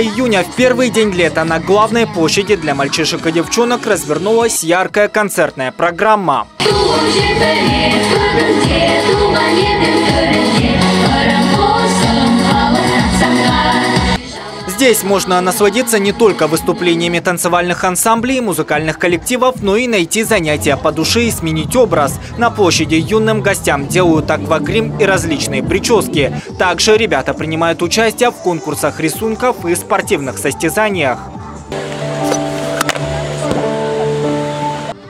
июня в первый день лета на главной площади для мальчишек и девчонок развернулась яркая концертная программа. Здесь можно насладиться не только выступлениями танцевальных ансамблей и музыкальных коллективов, но и найти занятия по душе и сменить образ. На площади юным гостям делают аквагрим и различные прически. Также ребята принимают участие в конкурсах рисунков и спортивных состязаниях.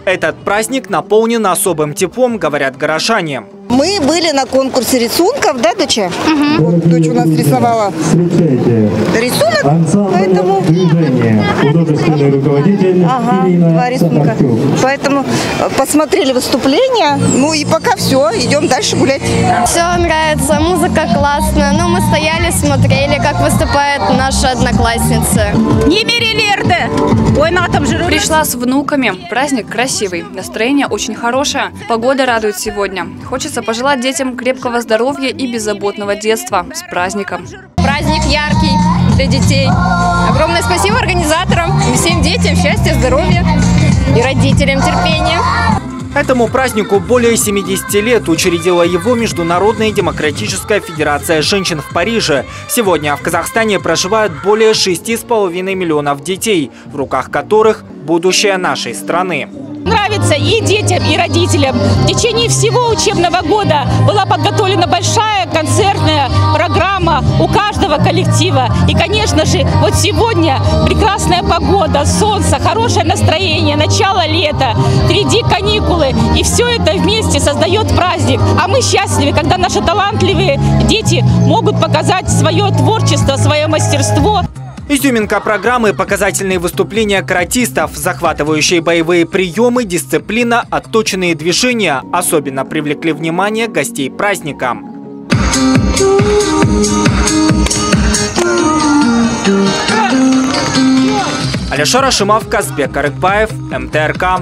Этот праздник наполнен особым теплом, говорят горожане. Мы были на конкурсе рисунков, да, доча? Вот дочь у нас рисовала рисунок, поэтому... движение. Художественный руководитель Ага, Ирина два рисунка. Поэтому э, посмотрели выступление, ну и пока все, идем дальше гулять. Все нравится, музыка классная. Ну, мы стояли, смотрели, как выступает наша одноклассница. На там же Пришла с внуками. Праздник красивый. Настроение очень хорошее. Погода радует сегодня. Хочется пожелать детям крепкого здоровья и беззаботного детства. С праздником. Праздник яркий для детей. Огромное спасибо организаторам, и всем детям счастья, здоровья и родителям терпения. Этому празднику более 70 лет учредила его Международная демократическая федерация женщин в Париже. Сегодня в Казахстане проживают более 6,5 миллионов детей, в руках которых будущее нашей страны. нравится и детям, и родителям. В течение всего учебного года была подготовлена большая концертная программа у каждого коллектива. И, конечно же, вот сегодня прекрасная погода, солнце, хорошее настроение, начало лета, впереди каникулы. И все это вместе создает праздник. А мы счастливы, когда наши талантливые дети могут показать свое творчество, свое мастерство. Изюминка программы – показательные выступления каратистов, захватывающие боевые приемы, дисциплина, отточенные движения особенно привлекли внимание гостей праздника. Алишер Ашимов, Казбек Арыкбаев, МТРК.